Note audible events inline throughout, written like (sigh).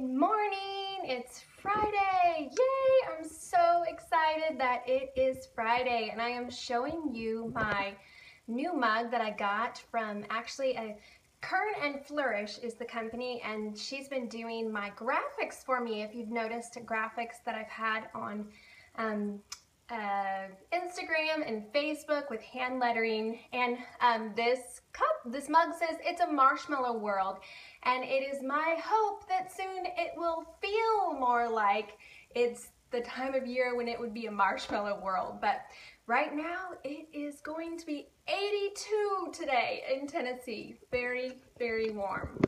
Good morning. It's Friday. Yay! I'm so excited that it is Friday and I am showing you my new mug that I got from actually a Kern and Flourish is the company and she's been doing my graphics for me. If you've noticed graphics that I've had on um, uh, Instagram and Facebook with hand lettering. And um, this cup, this mug says it's a marshmallow world. And it is my hope that soon it will feel more like it's the time of year when it would be a marshmallow world. But right now it is going to be 82 today in Tennessee. Very very warm.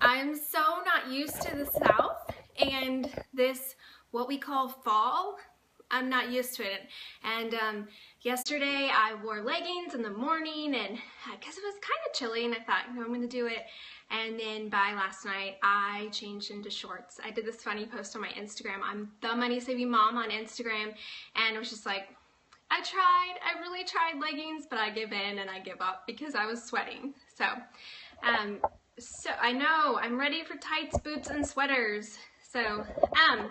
I'm so not used to the South and this what we call fall. I'm not used to it. And um, yesterday I wore leggings in the morning and because it was kind of chilly and I thought know I'm gonna do it. And then by last night I changed into shorts. I did this funny post on my Instagram. I'm the money saving mom on Instagram. And it was just like I tried. I really tried leggings but I give in and I give up because I was sweating. So um, so I know I'm ready for tights boots and sweaters so, um,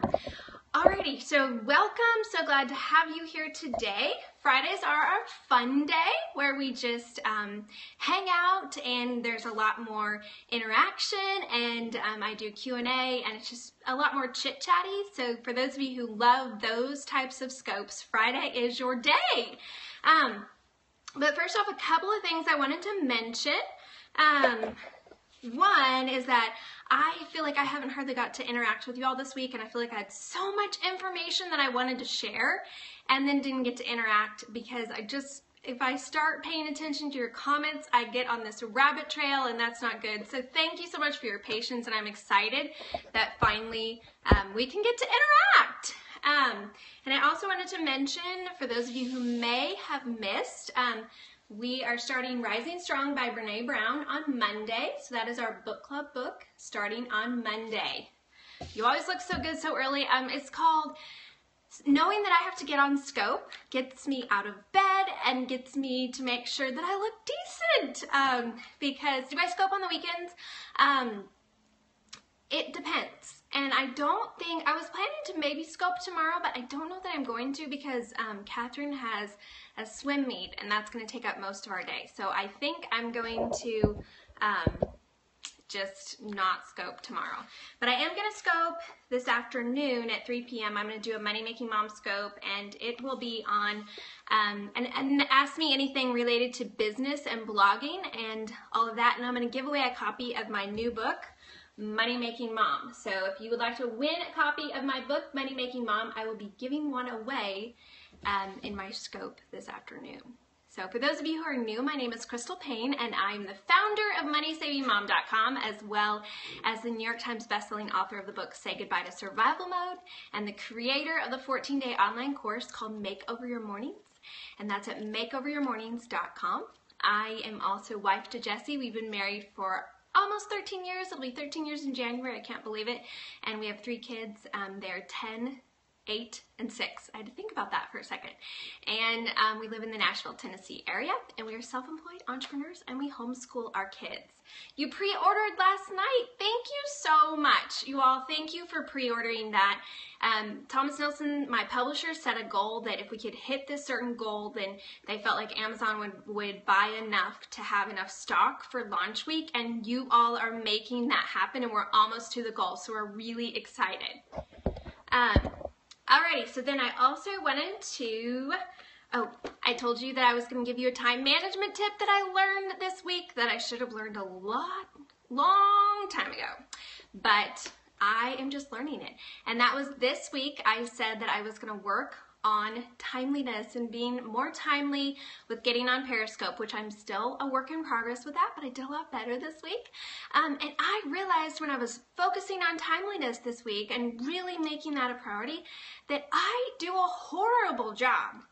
alrighty, so welcome. So glad to have you here today. Fridays are our fun day where we just um, hang out and there's a lot more interaction and um, I do Q&A and it's just a lot more chit-chatty. So for those of you who love those types of scopes, Friday is your day. Um, but first off, a couple of things I wanted to mention. Um, one is that I feel like I haven't hardly got to interact with you all this week and I feel like I had so much information that I wanted to share and then didn't get to interact because I just if I start paying attention to your comments, I get on this rabbit trail and that's not good. So thank you so much for your patience and I'm excited that finally um, we can get to interact. Um, and I also wanted to mention, for those of you who may have missed, um, we are starting Rising Strong by Brene Brown on Monday. So that is our book club book starting on Monday. You always look so good so early. Um, it's called Knowing That I Have to Get on Scope gets me out of bed and gets me to make sure that I look decent. Um, because do I scope on the weekends? Um, it depends. And I don't think, I was planning to maybe scope tomorrow, but I don't know that I'm going to because um, Catherine has a swim meet and that's gonna take up most of our day. So I think I'm going to um, just not scope tomorrow. But I am gonna scope this afternoon at 3 p.m. I'm gonna do a Money Making Mom scope and it will be on, um, and, and ask me anything related to business and blogging and all of that. And I'm gonna give away a copy of my new book, Money Making Mom. So if you would like to win a copy of my book, Money Making Mom, I will be giving one away um, in my scope this afternoon. So for those of you who are new, my name is Crystal Paine and I'm the founder of MoneySavingMom.com as well as the New York Times bestselling author of the book Say Goodbye to Survival Mode and the creator of the 14-day online course called Make Over Your Mornings and that's at makeoveryourmornings.com. I am also wife to Jesse. We've been married for almost 13 years. It'll be 13 years in January. I can't believe it. And we have three kids. Um, they're 10, eight, and six. I had to think about that for a second. And um, we live in the Nashville, Tennessee area, and we are self-employed entrepreneurs, and we homeschool our kids. You pre-ordered last night. Thank you so much. You all, thank you for pre-ordering that. Um, Thomas Nelson, my publisher, set a goal that if we could hit this certain goal, then they felt like Amazon would, would buy enough to have enough stock for launch week, and you all are making that happen, and we're almost to the goal, so we're really excited. Um, Alrighty, so then I also went into, oh, I told you that I was going to give you a time management tip that I learned this week that I should have learned a lot, long time ago. But I am just learning it. And that was this week I said that I was going to work on timeliness and being more timely with getting on Periscope, which I'm still a work in progress with that, but I did a lot better this week. Um, and I realized when I was focusing on timeliness this week and really making that a priority that I do a horrible job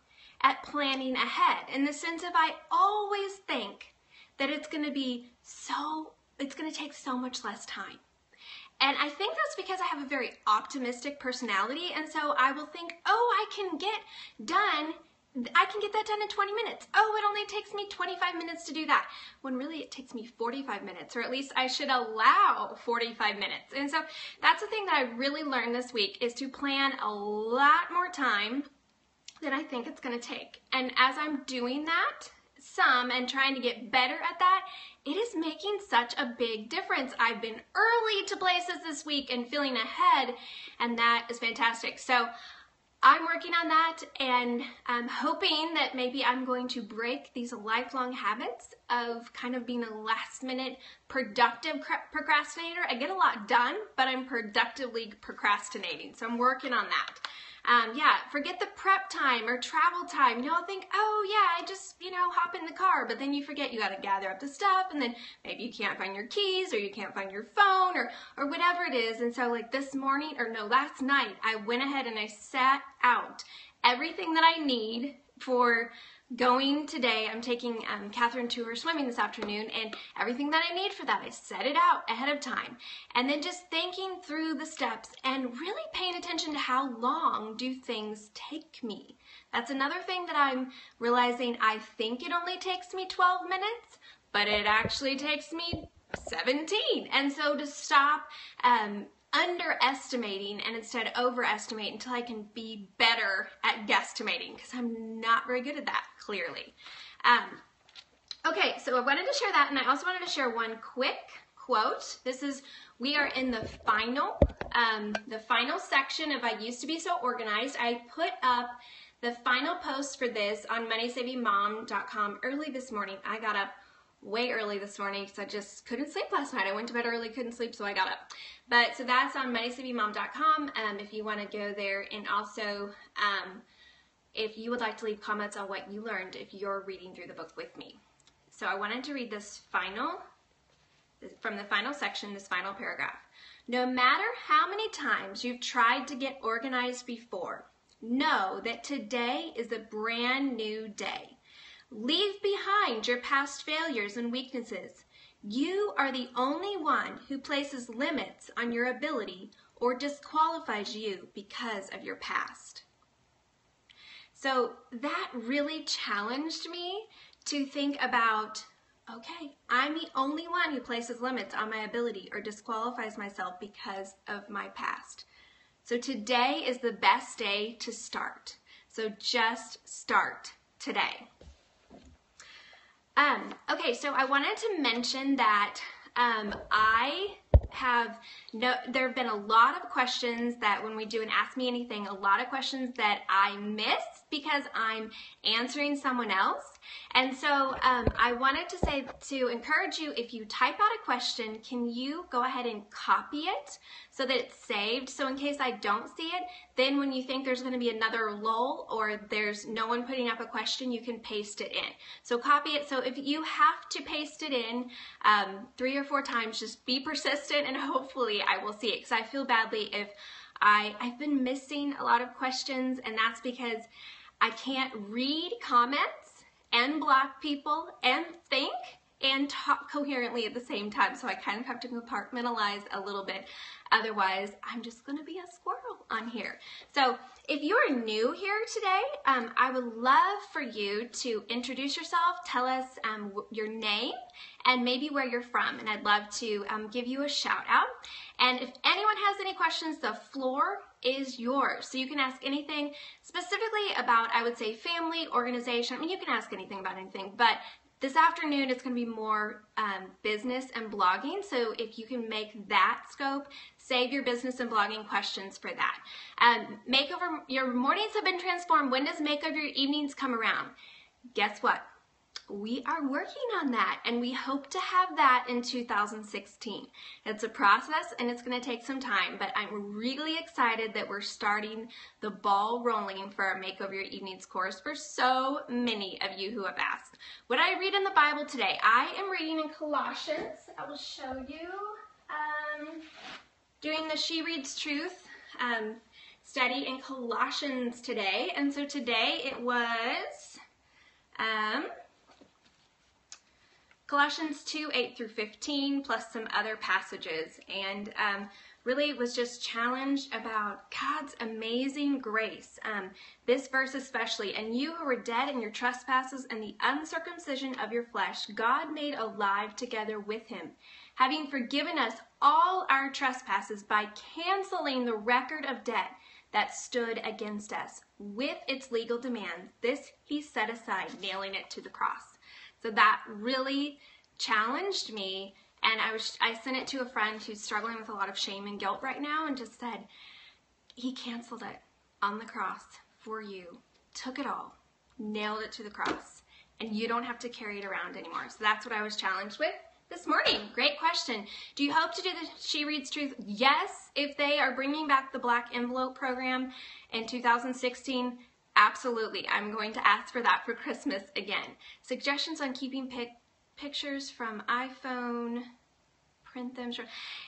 at planning ahead in the sense of I always think that it's going to be so, it's going to take so much less time. And I think that's because I have a very optimistic personality. And so I will think, oh, I can get done I can get that done in 20 minutes. Oh, it only takes me 25 minutes to do that. When really it takes me 45 minutes, or at least I should allow 45 minutes. And so that's the thing that I really learned this week is to plan a lot more time than I think it's gonna take. And as I'm doing that, some and trying to get better at that, it is making such a big difference. I've been early to places this week and feeling ahead, and that is fantastic. So I'm working on that and I'm hoping that maybe I'm going to break these lifelong habits of kind of being a last minute productive procrastinator. I get a lot done, but I'm productively procrastinating. So I'm working on that. Um, yeah, forget the prep time or travel time. You all think, oh yeah, I just, you know, hop in the car, but then you forget you gotta gather up the stuff and then maybe you can't find your keys or you can't find your phone or, or whatever it is. And so like this morning, or no, last night, I went ahead and I sat out everything that I need for going today. I'm taking um, Catherine to her swimming this afternoon and everything that I need for that, I set it out ahead of time. And then just thinking through the steps and really paying attention to how long do things take me. That's another thing that I'm realizing I think it only takes me 12 minutes, but it actually takes me 17. And so to stop um, underestimating and instead overestimate until I can be better at guesstimating because I'm not very good at that, clearly. Um, okay, so I wanted to share that and I also wanted to share one quick quote. This is, we are in the final, um, the final section of I Used to Be So Organized. I put up the final post for this on moneysavingmom.com early this morning. I got up way early this morning because I just couldn't sleep last night. I went to bed early, couldn't sleep, so I got up. But so that's on moneysavingmom.com um, if you want to go there. And also, um, if you would like to leave comments on what you learned if you're reading through the book with me. So I wanted to read this final, from the final section, this final paragraph. No matter how many times you've tried to get organized before, know that today is a brand new day. Leave behind your past failures and weaknesses. You are the only one who places limits on your ability or disqualifies you because of your past. So that really challenged me to think about okay, I'm the only one who places limits on my ability or disqualifies myself because of my past. So today is the best day to start. So just start today. Um, okay, so I wanted to mention that um, I have no, there have been a lot of questions that when we do an Ask Me Anything, a lot of questions that I miss because I'm answering someone else. And so um, I wanted to say to encourage you, if you type out a question, can you go ahead and copy it so that it's saved? So in case I don't see it, then when you think there's going to be another lull or there's no one putting up a question, you can paste it in. So copy it. So if you have to paste it in um, three or four times, just be persistent and (laughs) hopefully I will see it because I feel badly if I, I've been missing a lot of questions and that's because I can't read comments and black people and think and talk coherently at the same time. So I kind of have to compartmentalize a little bit. Otherwise, I'm just going to be a squirrel on here. So if you are new here today, um, I would love for you to introduce yourself, tell us um, your name, and maybe where you're from. And I'd love to um, give you a shout out. And if anyone has any questions, the floor is yours. So you can ask anything specifically about, I would say, family, organization. I mean, you can ask anything about anything, but this afternoon, it's going to be more um, business and blogging. So if you can make that scope, save your business and blogging questions for that. Um, makeover, your mornings have been transformed. When does makeover your evenings come around? Guess what? We are working on that and we hope to have that in 2016. It's a process and it's going to take some time, but I'm really excited that we're starting the ball rolling for our Makeover Your Evenings course for so many of you who have asked. What I read in the Bible today, I am reading in Colossians. I will show you. Um, doing the She Reads Truth um, study in Colossians today. And so today it was um, Colossians 2, 8 through 15, plus some other passages. And um, really was just challenged about God's amazing grace. Um, this verse especially, and you who were dead in your trespasses and the uncircumcision of your flesh, God made alive together with him, having forgiven us all our trespasses by canceling the record of debt that stood against us with its legal demands. This he set aside, nailing it to the cross. So that really challenged me and I was I sent it to a friend who's struggling with a lot of shame and guilt right now and just said he canceled it on the cross for you. Took it all. Nailed it to the cross. And you don't have to carry it around anymore. So that's what I was challenged with this morning. Great question. Do you hope to do the She Reads Truth? Yes. If they are bringing back the Black Envelope program in 2016, absolutely. I'm going to ask for that for Christmas again. Suggestions on keeping pic pictures from iPhone, print them.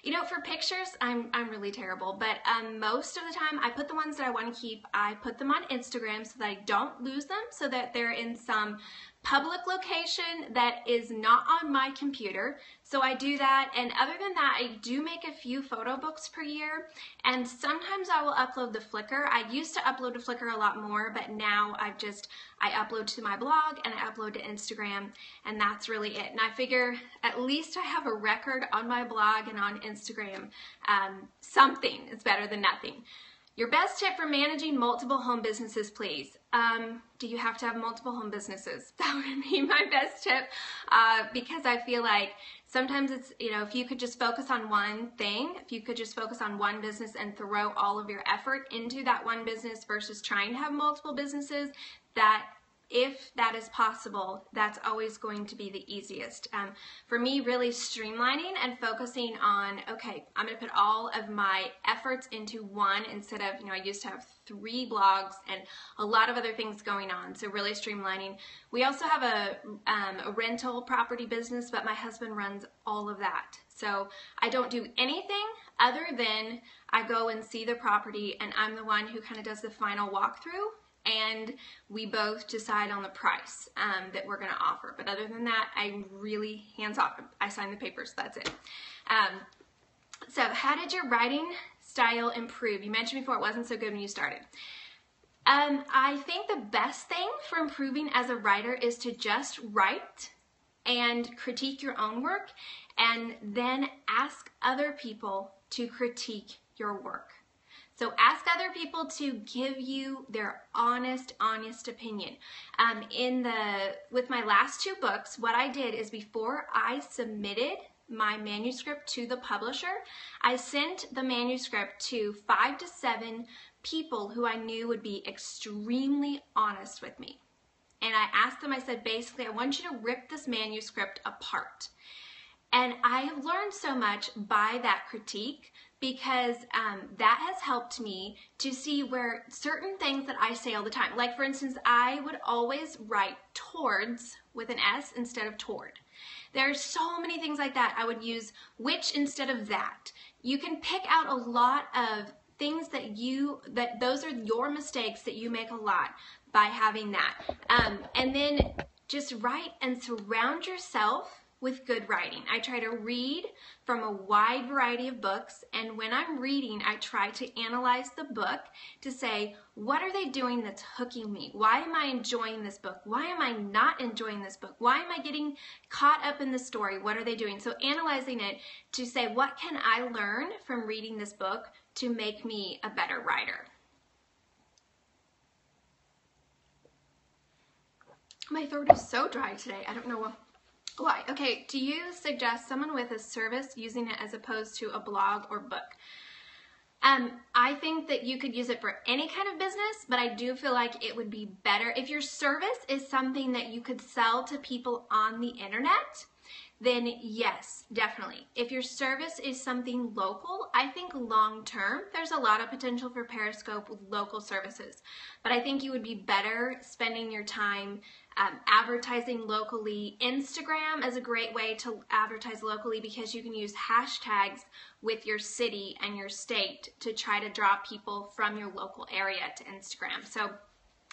You know, for pictures, I'm, I'm really terrible, but um, most of the time I put the ones that I want to keep, I put them on Instagram so that I don't lose them, so that they're in some public location that is not on my computer. So I do that. And other than that, I do make a few photo books per year. And sometimes I will upload the Flickr. I used to upload to Flickr a lot more, but now I've just, I upload to my blog and I upload to Instagram and that's really it. And I figure at least I have a record on my blog and on Instagram. Um, something is better than nothing. Your best tip for managing multiple home businesses, please. Um, do you have to have multiple home businesses? (laughs) That would be my best tip uh, because I feel like sometimes it's, you know, if you could just focus on one thing, if you could just focus on one business and throw all of your effort into that one business versus trying to have multiple businesses, that if that is possible, that's always going to be the easiest. Um, for me, really streamlining and focusing on, okay, I'm going to put all of my efforts into one instead of, you know, I used to have three blogs and a lot of other things going on. So really streamlining. We also have a, um, a rental property business, but my husband runs all of that. So I don't do anything other than I go and see the property and I'm the one who kind of does the final walkthrough and we both decide on the price um, that we're going to offer. But other than that, I'm really hands off. I sign the papers. That's it. Um, so, how did your writing style improve? You mentioned before it wasn't so good when you started. Um, I think the best thing for improving as a writer is to just write and critique your own work and then ask other people to critique your work. So ask other people to give you their honest, honest opinion. Um, in the with my last two books, what I did is before I submitted my manuscript to the publisher, I sent the manuscript to five to seven people who I knew would be extremely honest with me. And I asked them, I said, basically, I want you to rip this manuscript apart. And I have learned so much by that critique because um, that has helped me to see where certain things that I say all the time, like for instance, I would always write towards with an S instead of toward. There are so many things like that. I would use which instead of that. You can pick out a lot of things that you, that those are your mistakes that you make a lot by having that. Um, and then just write and surround yourself with good writing. I try to read from a wide variety of books, and when I'm reading, I try to analyze the book to say, what are they doing that's hooking me? Why am I enjoying this book? Why am I not enjoying this book? Why am I getting caught up in the story? What are they doing? So, analyzing it to say, what can I learn from reading this book to make me a better writer? My throat is so dry today. I don't know what. Why? Okay, do you suggest someone with a service using it as opposed to a blog or book? Um, I think that you could use it for any kind of business, but I do feel like it would be better if your service is something that you could sell to people on the internet then yes, definitely. If your service is something local, I think long term, there's a lot of potential for Periscope with local services. But I think you would be better spending your time um, advertising locally. Instagram is a great way to advertise locally because you can use hashtags with your city and your state to try to draw people from your local area to Instagram. So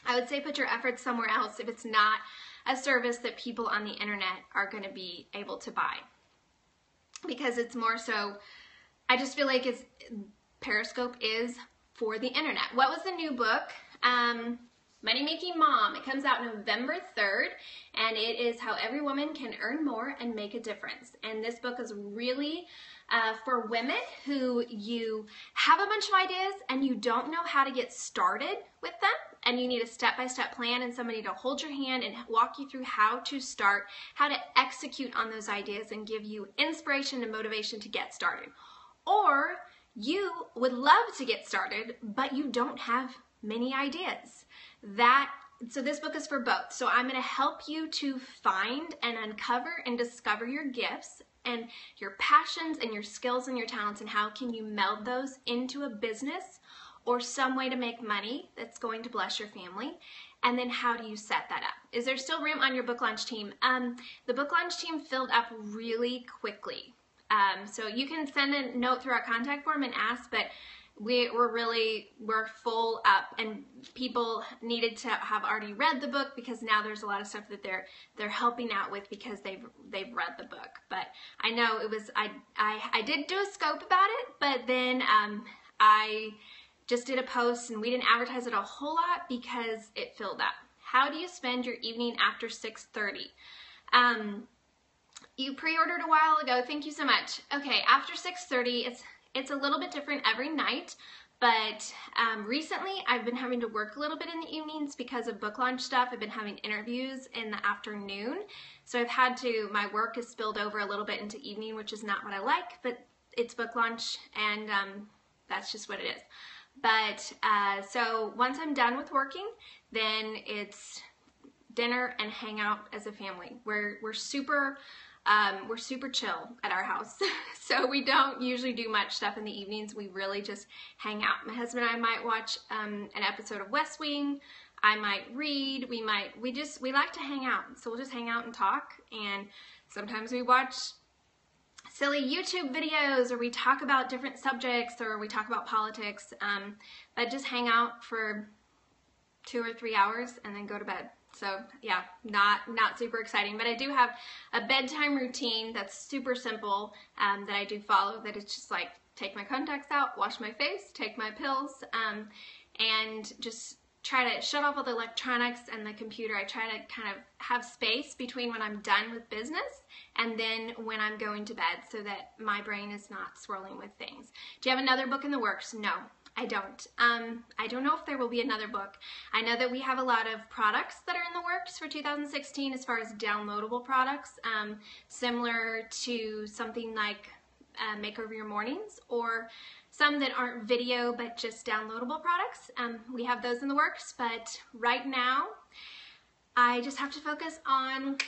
I would say put your efforts somewhere else if it's not a service that people on the internet are going to be able to buy because it's more so I just feel like it's Periscope is for the internet. What was the new book? Um, Money Making Mom. It comes out November 3rd, and it is how every woman can earn more and make a difference. And this book is really uh, for women who you have a bunch of ideas and you don't know how to get started with them, and you need a step by step plan and somebody to hold your hand and walk you through how to start, how to execute on those ideas, and give you inspiration and motivation to get started. Or you would love to get started, but you don't have many ideas that so this book is for both. So I'm going to help you to find and uncover and discover your gifts and your passions and your skills and your talents and how can you meld those into a business or some way to make money that's going to bless your family. And then how do you set that up? Is there still room on your book launch team? Um, the book launch team filled up really quickly. Um, so you can send a note through our contact form and ask but we were really we're full up and people needed to have already read the book because now there's a lot of stuff that they're they're helping out with because they've they've read the book. But i know it was i i, I did do a scope about it but then um, i just did a post and we didn't advertise it a whole lot because it filled up. How do you spend your evening after 6.30 um, you pre-ordered a while ago. Thank you so much. Okay after 6.30 it's it's a little bit different every night, but um, recently I've been having to work a little bit in the evenings because of book launch stuff. I've been having interviews in the afternoon. So I've had to, my work has spilled over a little bit into evening, which is not what I like, but it's book launch and um, that's just what it is. But uh, so once I'm done with working, then it's dinner and hang out as a family. We're, we're super um, we're super chill at our house, (laughs) so we don't usually do much stuff in the evenings. We really just hang out. My husband and I might watch um, an episode of West Wing. I might read. We might, we just, we like to hang out. So we'll just hang out and talk. And sometimes we watch silly YouTube videos or we talk about different subjects or we talk about politics. Um, but just hang out for two or three hours and then go to bed. So yeah, not not super exciting, but I do have a bedtime routine that's super simple um, that I do follow. That it's just like take my contacts out, wash my face, take my pills, um, and just try to shut off all the electronics and the computer. I try to kind of have space between when I'm done with business and then when I'm going to bed so that my brain is not swirling with things. Do you have another book in the works? No. I don't. Um, I don't know if there will be another book. I know that we have a lot of products that are in the works for 2016 as far as downloadable products, um, similar to something like uh, Your Mornings or some that aren't video but just downloadable products. Um, we have those in the works, but right now I just have to focus on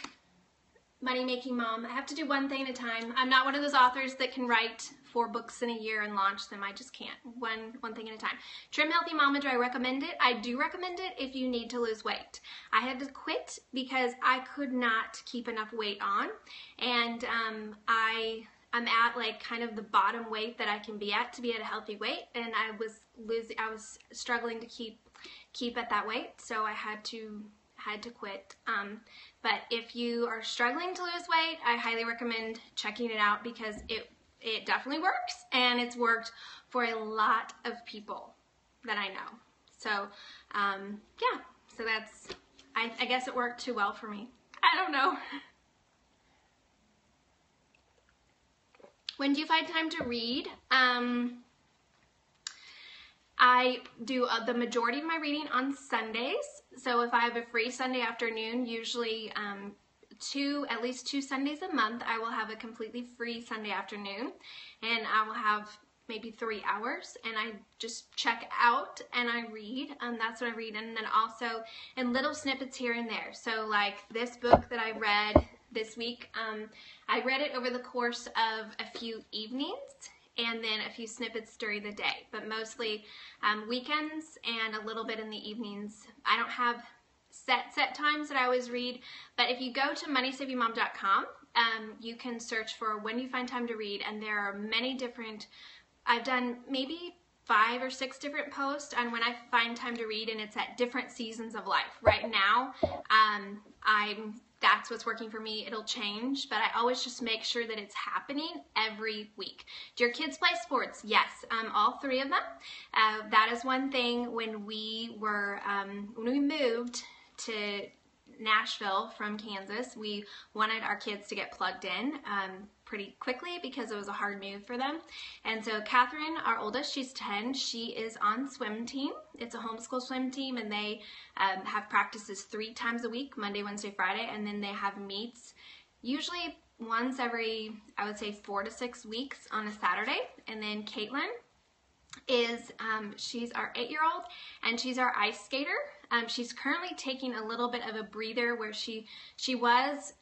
money making mom. I have to do one thing at a time. I'm not one of those authors that can write four books in a year and launch them. I just can't. One one thing at a time. Trim Healthy Mama, do I recommend it? I do recommend it if you need to lose weight. I had to quit because I could not keep enough weight on, and um, I I'm at like kind of the bottom weight that I can be at to be at a healthy weight, and I was losing. I was struggling to keep keep at that weight, so I had to had to quit. Um, but if you are struggling to lose weight, I highly recommend checking it out because it it definitely works and it's worked for a lot of people that I know. So um, yeah, so that's, I, I guess it worked too well for me. I don't know. (laughs) When do you find time to read? Um, I do uh, the majority of my reading on Sundays. So if I have a free Sunday afternoon, usually um, two, at least two Sundays a month, I will have a completely free Sunday afternoon. And I will have maybe three hours and I just check out and I read and that's what I read. And then also in little snippets here and there. So like this book that I read this week um, I read it over the course of a few evenings and then a few snippets during the day but mostly um, weekends and a little bit in the evenings I don't have set set times that I always read. But if you go to moneysavingmom.com, um, you can search for when you find time to read, and there are many different. I've done maybe five or six different posts on when I find time to read, and it's at different seasons of life. Right now, um, I'm that's what's working for me. It'll change, but I always just make sure that it's happening every week. Do your kids play sports? Yes, um, all three of them. Uh, that is one thing when we were, um, when we moved to Nashville from Kansas, we wanted our kids to get plugged in. Um, pretty quickly because it was a hard move for them. And so Catherine, our oldest, she's 10, she is on swim team. It's a homeschool swim team and they um, have practices three times a week, Monday, Wednesday, Friday, and then they have meets usually once every, I would say four to six weeks on a Saturday. And then Caitlin is, um, she's our eight-year-old and she's our ice skater. Um, she's currently taking a little bit of a breather where she she was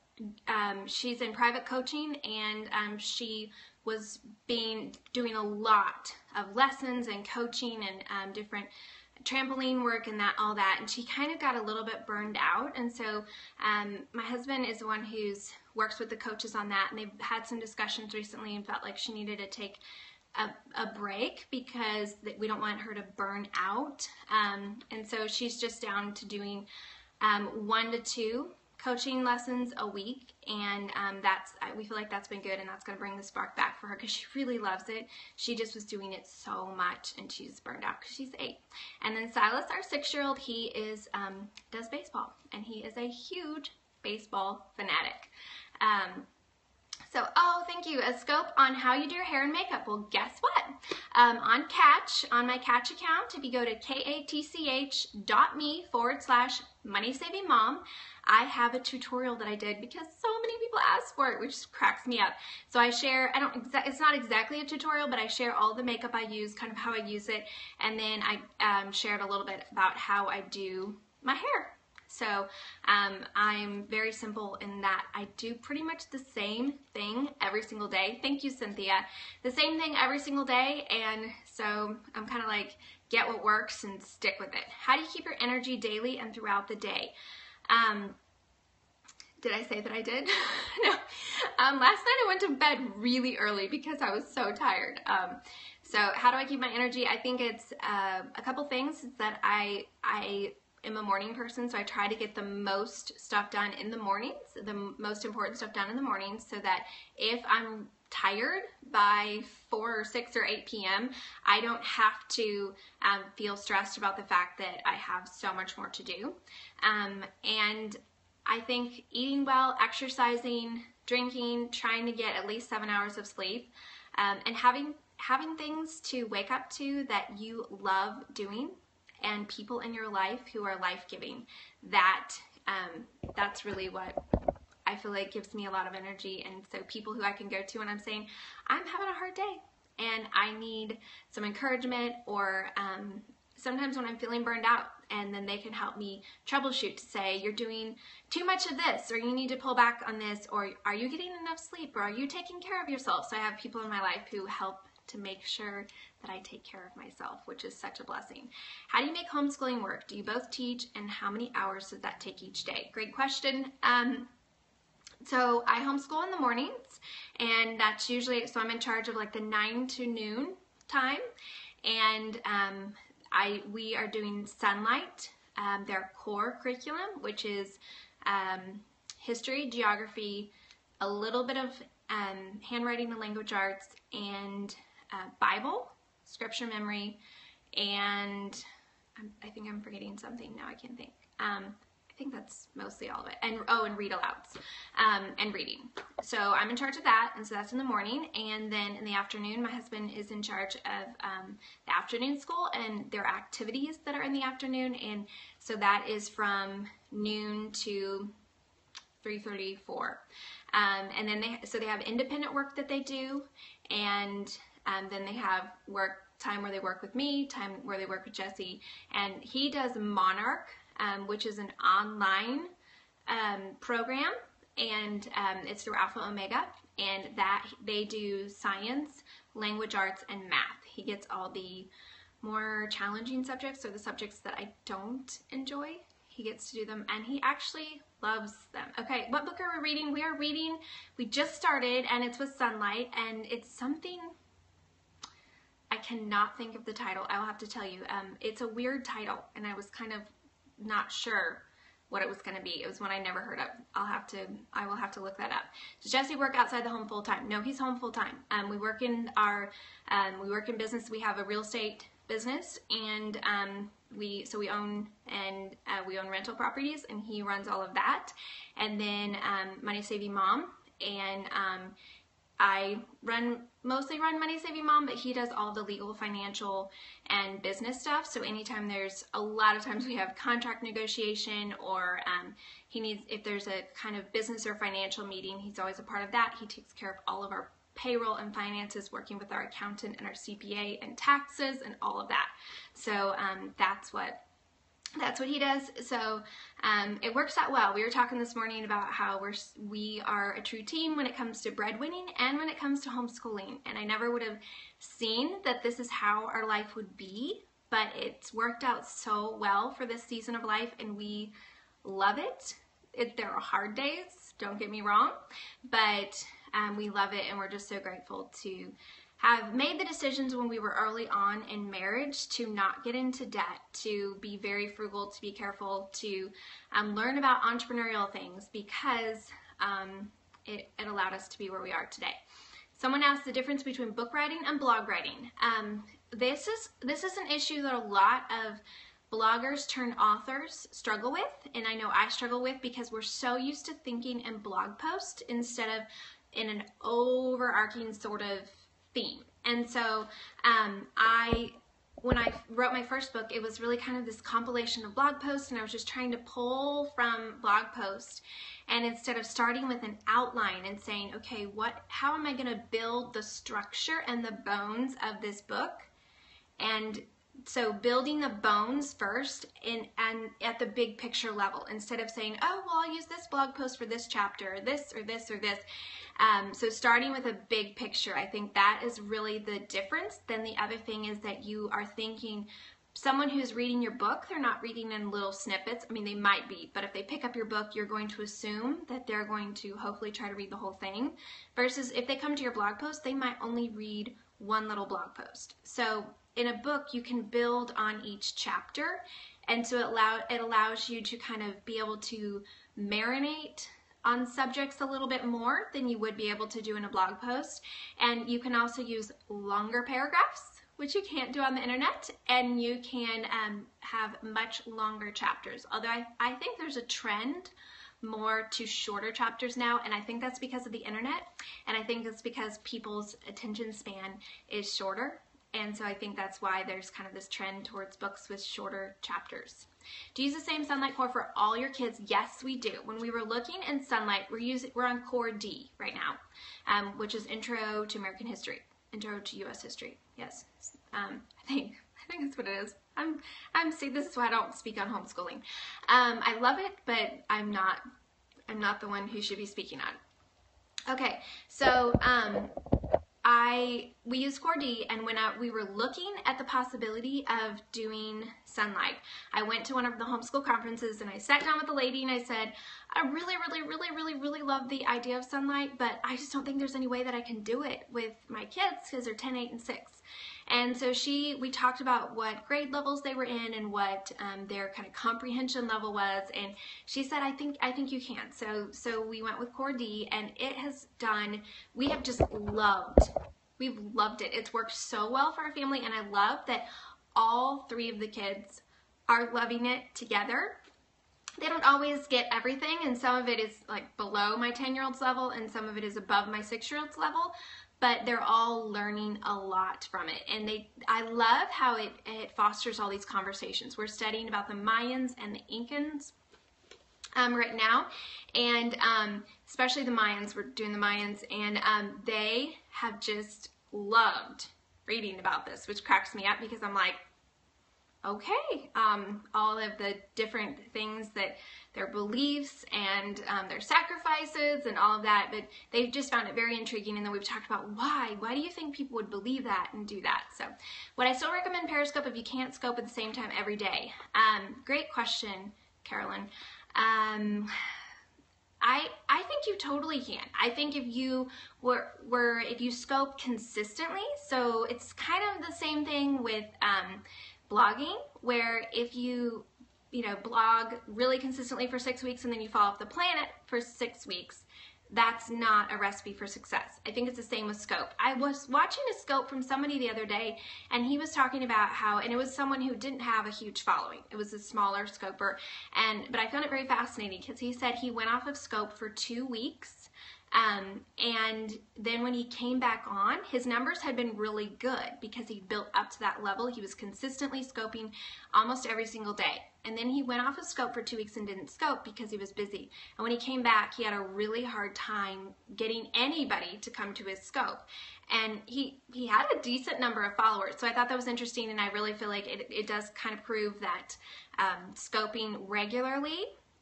um, she's in private coaching and um, she was being doing a lot of lessons and coaching and um, different trampoline work and that all that. And she kind of got a little bit burned out. And so um, my husband is the one who's works with the coaches on that. And they've had some discussions recently and felt like she needed to take a, a break because we don't want her to burn out. Um, and so she's just down to doing um, one to two coaching lessons a week and um, that's we feel like that's been good and that's going to bring the spark back for her because she really loves it she just was doing it so much and she's burned out because she's eight and then silas our six-year-old he is um, does baseball and he is a huge baseball fanatic um, so, oh, thank you. A scope on how you do your hair and makeup. Well, guess what? Um, on Katch, on my Katch account, if you go to katch.me forward slash money saving mom, I have a tutorial that I did because so many people ask for it, which cracks me up. So I share, I don't, it's not exactly a tutorial, but I share all the makeup I use, kind of how I use it, and then I um, shared a little bit about how I do my hair. So um, I'm very simple in that I do pretty much the same thing every single day. Thank you, Cynthia. The same thing every single day, and so I'm kind of like, get what works and stick with it. How do you keep your energy daily and throughout the day? Um, did I say that I did? (laughs) no. Um, last night I went to bed really early because I was so tired. Um, so how do I keep my energy? I think it's uh, a couple things that I I am a morning person, so I try to get the most stuff done in the mornings, the most important stuff done in the mornings, so that if I'm tired by 4 or 6 or 8 p.m., I don't have to um, feel stressed about the fact that I have so much more to do. Um, and I think eating well, exercising, drinking, trying to get at least seven hours of sleep, um, and having having things to wake up to that you love doing and people in your life who are life-giving that um, that's really what I feel like gives me a lot of energy and so people who I can go to when I'm saying I'm having a hard day and I need some encouragement or um, sometimes when I'm feeling burned out and then they can help me troubleshoot to say you're doing too much of this or you need to pull back on this or are you getting enough sleep or are you taking care of yourself so I have people in my life who help to make sure that I take care of myself, which is such a blessing. How do you make homeschooling work? Do you both teach and how many hours does that take each day? Great question. Um, so I homeschool in the mornings and that's usually, so I'm in charge of like the nine to noon time and um, I we are doing Sonlight, um, their core curriculum, which is um, history, geography, a little bit of um, handwriting and language arts, and uh, Bible, scripture memory, and I think I'm forgetting something now. I can't think. Think that's mostly all of it. And oh, and read alouds um, and reading. So I'm in charge of that, and so that's in the morning. And then in the afternoon, my husband is in charge of um, the afternoon school and their activities that are in the afternoon. And so that is from noon to 3:34. Um, and then they so they have independent work that they do, and um, then they have work time where they work with me, time where they work with Jesse, and he does Monarch, um, which is an online um, program, and um, it's through Alpha Omega, and that they do science, language arts, and math. He gets all the more challenging subjects or the subjects that I don't enjoy. He gets to do them, and he actually loves them. Okay, what book are we reading? We are reading, we just started, and it's with Sonlight, and it's something I cannot think of the title. I will have to tell you. Um, it's a weird title, and I was kind of not sure what it was going to be. It was one I never heard of. I'll have to, I will have to look that up. Does Jesse work outside the home full time? No, he's home full time. Um, we work in our, um, we work in business. We have a real estate business and um, we so we own and uh, we own rental properties and he runs all of that and then um, money saving mom and um, I run mostly run Money Saving Mom, but he does all the legal, financial, and business stuff. So anytime there's a lot of times we have contract negotiation or um, he needs if there's a kind of business or financial meeting, he's always a part of that. He takes care of all of our payroll and finances, working with our accountant and our CPA and taxes and all of that. So um, that's what that's what he does. So um, it works out well. We were talking this morning about how we're we are a true team when it comes to breadwinning and when it comes to homeschooling. And I never would have seen that this is how our life would be, but it's worked out so well for this season of life, and we love it. it there are hard days. Don't get me wrong, but um, we love it, and we're just so grateful to have made the decisions when we were early on in marriage to not get into debt, to be very frugal, to be careful, to um, learn about entrepreneurial things because um, it, it, allowed us to be where we are today. Someone asked the difference between book writing and blog writing. Um, this is this is an issue that a lot of bloggers turned authors struggle with, and I know I struggle with because we're so used to thinking in blog post instead of in an overarching sort of theme. And so um, I, when I wrote my first book, it was really kind of this compilation of blog posts, and I was just trying to pull from blog posts. And instead of starting with an outline and saying, okay, what, how am I going to build the structure and the bones of this book? And so building the bones first in and at the big picture level instead of saying oh well i'll use this blog post for this chapter or this or this or this um, so starting with a big picture, I think that is really the difference. Then the other thing is that you are thinking someone who's reading your book, they're not reading in little snippets. I mean, they might be, but if they pick up your book, you're going to assume that they're going to hopefully try to read the whole thing. Versus if they come to your blog post, they might only read one little blog post. So in a book, you can build on each chapter. And so it, allow, it allows you to kind of be able to marinate on subjects a little bit more than you would be able to do in a blog post. And you can also use longer paragraphs, which you can't do on the internet, and you can um, have much longer chapters. Although I, I think there's a trend more to shorter chapters now, and I think that's because of the internet, and I think it's because people's attention span is shorter. And so I think that's why there's kind of this trend towards books with shorter chapters. Do you use the same Sonlight core for all your kids? Yes, we do. When we were looking in Sonlight, we're using we're on core D right now, um, which is Intro to American History, Intro to U.S. History. Yes, um, I think I think that's what it is. I'm I'm see this is why I don't speak on homeschooling. Um, I love it, but I'm not I'm not the one who should be speaking on. Okay, so um, I we used Core D, and when I, we were looking at the possibility of doing Sonlight, I went to one of the homeschool conferences and I sat down with the lady and I said, I really, really, really, really, really love the idea of Sonlight, but I just don't think there's any way that I can do it with my kids because they're 10, 8, and 6. And so she, we talked about what grade levels they were in and what um, their kind of comprehension level was. And she said, I think, I think you can. So, so we went with Core D and it has done, we have just loved, we've loved it. It's worked so well for our family. And I love that all three of the kids are loving it together they don't always get everything and some of it is like below my 10 year old's level and some of it is above my six year old's level but they're all learning a lot from it. And they, I love how it, it fosters all these conversations. We're studying about the Mayans and the Incans um, right now, and um, especially the Mayans. We're doing the Mayans, and um, they have just loved reading about this, which cracks me up because I'm like, okay, um, all of the different things that their beliefs and um, their sacrifices and all of that, but they've just found it very intriguing. And then we've talked about why. Why do you think people would believe that and do that? So, would I still recommend Periscope if you can't scope at the same time every day? Um, great question, Carolyn. I I think you totally can. I think if you were were if you scope consistently, so it's kind of the same thing with um, blogging, where if you you know, blog really consistently for six weeks and then you fall off the planet for six weeks, that's not a recipe for success. I think it's the same with scope. I was watching a scope from somebody the other day and he was talking about how and it was someone who didn't have a huge following. It was a smaller scoper and but I found it very fascinating because he said he went off of scope for 2 weeks um, and then when he came back on, his numbers had been really good because he built up to that level. He was consistently scoping almost every single day. And then he went off of scope for two weeks and didn't scope because he was busy. And when he came back, he had a really hard time getting anybody to come to his scope. And he, he had a decent number of followers. So I thought that was interesting. And I really feel like it, it does kind of prove that um, scoping regularly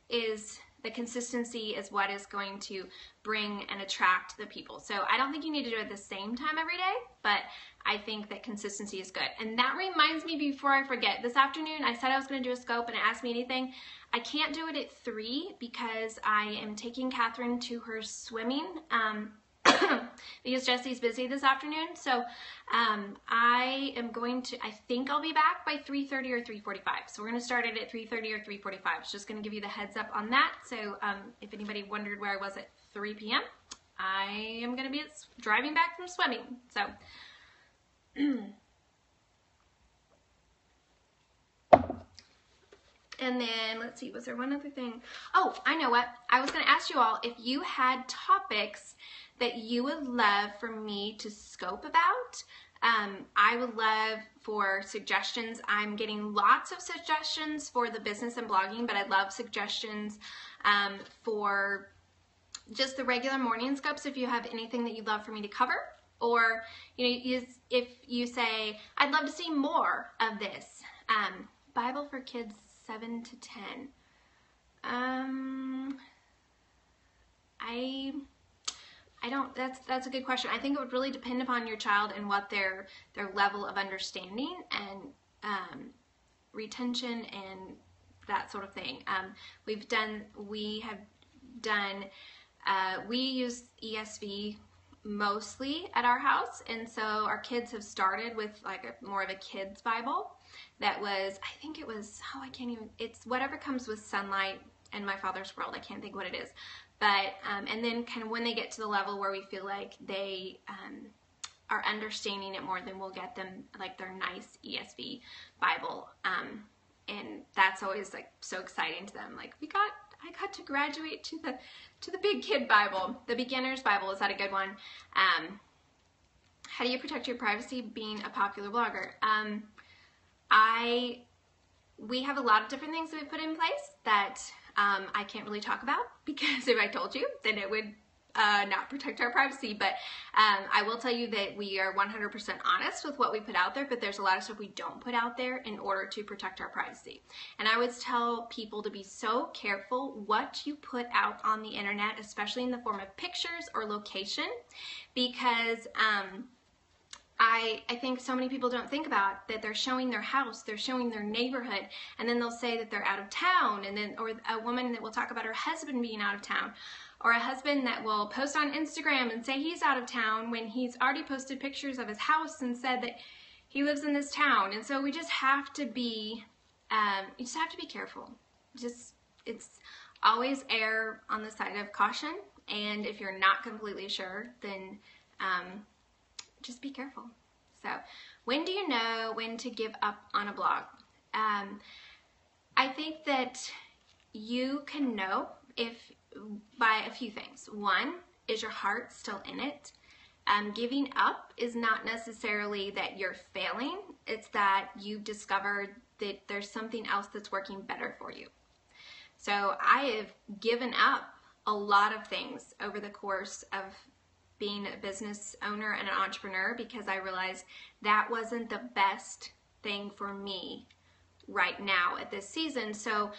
is the consistency is what is going to bring and attract the people. So I don't think you need to do it the same time every day, but I think that consistency is good. And that reminds me before I forget, this afternoon I said I was going to do a scope and it asked me anything. I can't do it at 3 because I am taking Catherine to her swimming. Um, (clears throat) because Jesse's busy this afternoon. So um, I am going to, I think I'll be back by 3.30 or 3.45. So we're going to start it at 3.30 or 3.45. It's just going to give you the heads up on that. So um, if anybody wondered where I was at 3 p.m., I am going to be driving back from swimming. So (clears throat) And then, let's see, was there one other thing? Oh, I know what. I was going to ask you all if you had topics that you would love for me to scope about. Um, I would love for suggestions. I'm getting lots of suggestions for the business and blogging, but I'd love suggestions um, for just the regular morning scopes if you have anything that you'd love for me to cover. Or, you know, if you say, I'd love to see more of this. Um, Bible for Kids 7 to 10. Um, I I don't that's that's a good question. I think it would really depend upon your child and what their their level of understanding and um, retention and that sort of thing. Um, we've done we have done uh, we use ESV mostly at our house and so our kids have started with like a, more of a kids bible that was i think it was oh i can't even it's whatever comes with Sonlight and my father's world i can't think what it is but, um, and then kind of when they get to the level where we feel like they um, are understanding it more, then we'll get them like their nice ESV Bible. Um, and that's always like so exciting to them. Like we got, I got to graduate to the, to the big kid Bible. The beginner's Bible, is that a good one? Um, how do you protect your privacy being a popular blogger? Um, I, we have a lot of different things that we put in place that um, I can't really talk about (laughs) because if I told you, then it would uh, not protect our privacy. But um, I will tell you that we are 100% honest with what we put out there, but there's a lot of stuff we don't put out there in order to protect our privacy. And I always tell people to be so careful what you put out on the internet, especially in the form of pictures or location, because um, I, I think so many people don't think about that they're showing their house, they're showing their neighborhood, and then they'll say that they're out of town, and then or a woman that will talk about her husband being out of town, or a husband that will post on Instagram and say he's out of town when he's already posted pictures of his house and said that he lives in this town. And so we just have to be, um, you just have to be careful. Just it's always err on the side of caution, and if you're not completely sure, then um, just be careful. So when do you know when to give up on a blog? Um, I think that you can know if by a few things. One, is your heart still in it? Um, giving up is not necessarily that you're failing, it's that you've discovered that there's something else that's working better for you. So I have given up a lot of things over the course of being a business owner and an entrepreneur because I realized that wasn't the best thing for me right now at this season. So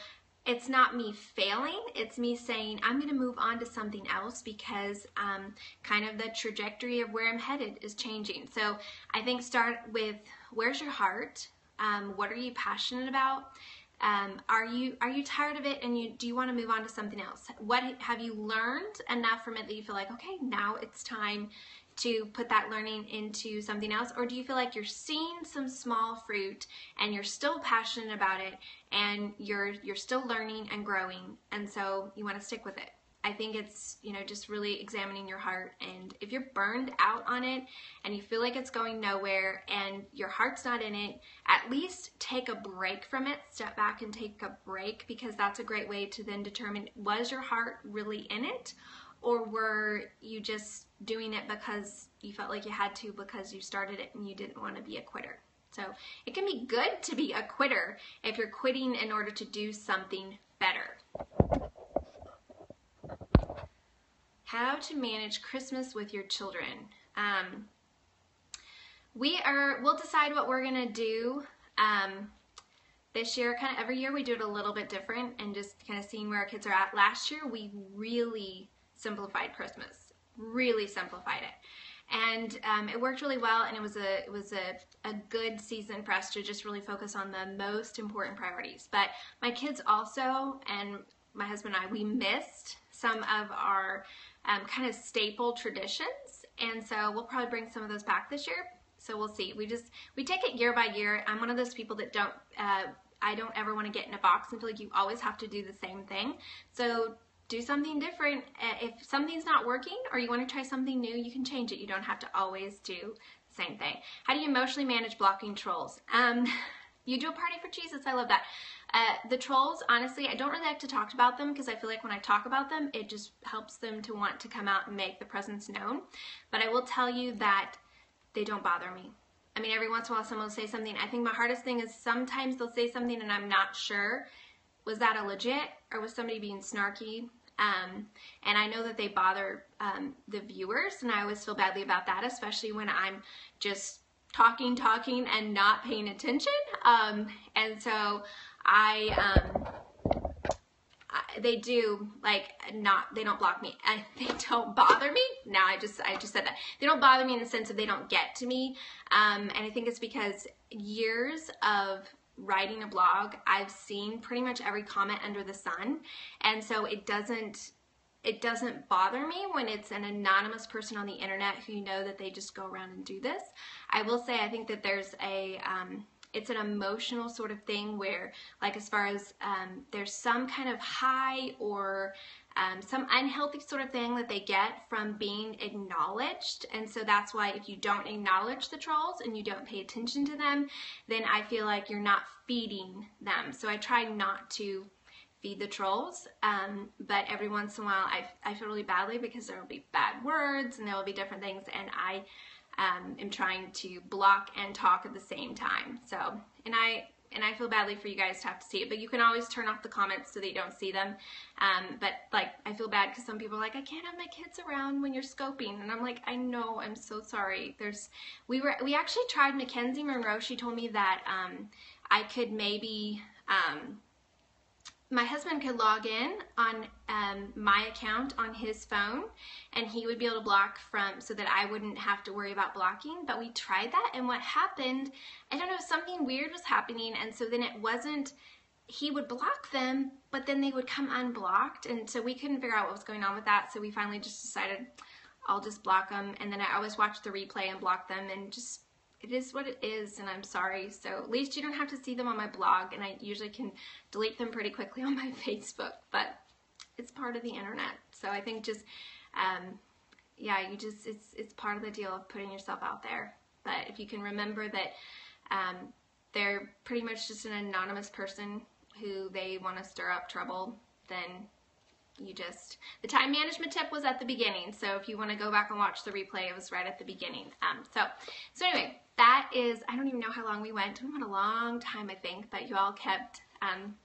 it's not me failing, it's me saying I'm going to move on to something else because um, kind of the trajectory of where I'm headed is changing. So I think start with where's your heart? Um, what are you passionate about? Um, are you are you tired of it and you do you want to move on to something else? What have you learned enough from it that you feel like okay now it's time to put that learning into something else? Or do you feel like you're seeing some small fruit and you're still passionate about it and you're you're still learning and growing and so you want to stick with it? I think it's, you know, just really examining your heart. And if you're burned out on it and you feel like it's going nowhere and your heart's not in it, at least take a break from it. Step back and take a break because that's a great way to then determine was your heart really in it or were you just doing it because you felt like you had to because you started it and you didn't want to be a quitter. So it can be good to be a quitter if you're quitting in order to do something better. How to manage Christmas with your children. Um, we are, we'll decide what we're gonna do um, this year. Kind of every year we do it a little bit different and just kind of seeing where our kids are at. Last year we really simplified Christmas, really simplified it. And um, it worked really well, and it was a it was a, a good season for us to just really focus on the most important priorities. But my kids also, and my husband and I, we missed some of our um, kind of staple traditions, and so we'll probably bring some of those back this year. So we'll see. We just we take it year by year. I'm one of those people that don't. Uh, I don't ever want to get in a box and feel like you always have to do the same thing. So do something different. If something's not working or you want to try something new, you can change it. You don't have to always do the same thing. How do you emotionally manage blocking trolls? Um, (laughs) you do a party for Jesus. I love that. Uh, the trolls, honestly, I don't really like to talk about them because I feel like when I talk about them, it just helps them to want to come out and make the presence known. But I will tell you that they don't bother me. I mean, every once in a while someone will say something. I think my hardest thing is sometimes they'll say something and I'm not sure. Was that a legit or was somebody being snarky? Um, and I know that they bother um, the viewers, and I always feel badly about that, especially when I'm just talking, talking, and not paying attention. Um, and so I, um, I, they do like not they don't block me and (laughs) they don't bother me now i just i just said that they don't bother me in the sense of they don't get to me um, and i think it's because years of writing a blog, I've seen pretty much every comment under the sun. And so it doesn't it doesn't bother me when it's an anonymous person on the internet who you know that they just go around and do this. I will say I think that there's a um, it's an emotional sort of thing where like as far as um, there's some kind of high or um, some unhealthy sort of thing that they get from being acknowledged. And so that's why if you don't acknowledge the trolls and you don't pay attention to them, then I feel like you're not feeding them. So I try not to feed the trolls, um, but every once in a while I, I feel really badly because there will be bad words and there will be different things and I um, am trying to block and talk at the same time. So, and I and I feel badly for you guys to have to see it, but you can always turn off the comments so that you don't see them. Um, but like, I feel bad because some people are like, I can't have my kids around when you're scoping, and I'm like, I know, I'm so sorry. There's, we were, we actually tried Mackenzie Monroe. She told me that um, I could maybe um, my husband could log in on um, my account on his phone and he would be able to block from so that I wouldn't have to worry about blocking but we tried that and what happened I don't know something weird was happening and so then it wasn't he would block them but then they would come unblocked and so we couldn't figure out what was going on with that so we finally just decided I'll just block them and then I always watch the replay and block them and just it is what it is and I'm sorry. So at least you don't have to see them on my blog and I usually can delete them pretty quickly (laughs) on my Facebook, but it's part of the internet. So I think just, um, yeah, you just, it's, it's part of the deal of putting yourself out there. But if you can remember that um, they're pretty much just an anonymous person who they want to stir up trouble, then you just, the time management tip was at the beginning. So if you want to go back and watch the replay, it was right at the beginning. Um, so, so anyway, that is, I don't even know how long we went. We went a long time, I think, but you all kept um,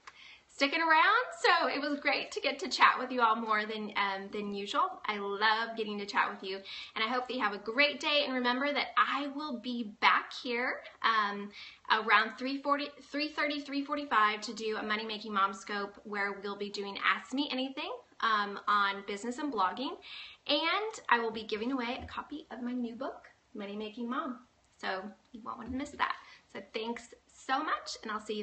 sticking around. So it was great to get to chat with you all more than, um, than usual. I love getting to chat with you. And I hope that you have a great day. And remember that I will be back here um, around 3.40, 3.30, 3.45 to do a Money Making Mom Scope where we'll be doing Ask Me Anything um, on business and blogging. And I will be giving away a copy of my new book, Money Making Mom. So you won't want to miss that. So thanks so much, and I'll see you